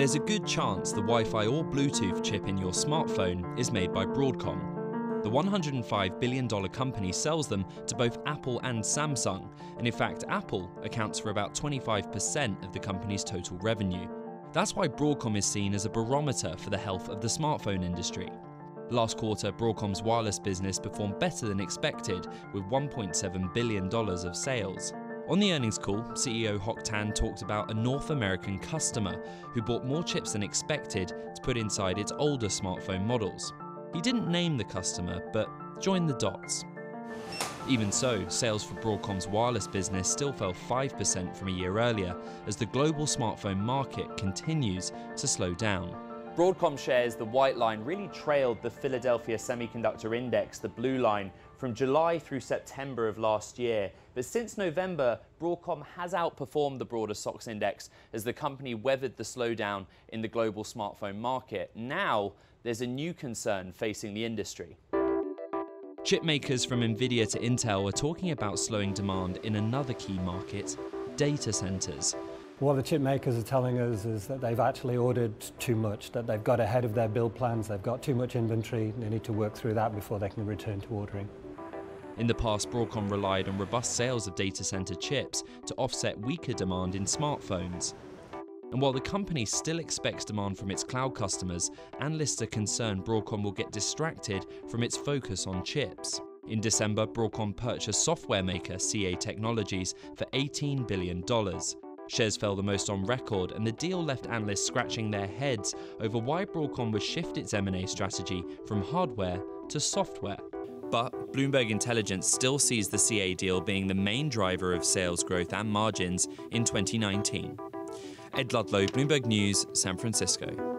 There's a good chance the Wi Fi or Bluetooth chip in your smartphone is made by Broadcom. The $105 billion company sells them to both Apple and Samsung, and in fact, Apple accounts for about 25% of the company's total revenue. That's why Broadcom is seen as a barometer for the health of the smartphone industry. Last quarter, Broadcom's wireless business performed better than expected, with $1.7 billion of sales. On the earnings call, CEO Hock Tan talked about a North American customer who bought more chips than expected to put inside its older smartphone models. He didn't name the customer, but joined the dots. Even so, sales for Broadcom's wireless business still fell 5% from a year earlier as the global smartphone market continues to slow down. Broadcom shares, the white line, really trailed the Philadelphia Semiconductor Index, the blue line, from July through September of last year. But since November, Broadcom has outperformed the broader SOX index as the company weathered the slowdown in the global smartphone market. Now, there's a new concern facing the industry. Chip makers from Nvidia to Intel are talking about slowing demand in another key market data centers. What the chip makers are telling us is that they've actually ordered too much, that they've got ahead of their build plans, they've got too much inventory, they need to work through that before they can return to ordering. In the past, Broadcom relied on robust sales of data center chips to offset weaker demand in smartphones. And while the company still expects demand from its cloud customers, analysts are concerned Broadcom will get distracted from its focus on chips. In December, Broadcom purchased software maker CA Technologies for $18 billion. Shares fell the most on record, and the deal left analysts scratching their heads over why Broadcom would shift its M&A strategy from hardware to software. But Bloomberg Intelligence still sees the CA deal being the main driver of sales growth and margins in 2019. Ed Ludlow, Bloomberg News, San Francisco.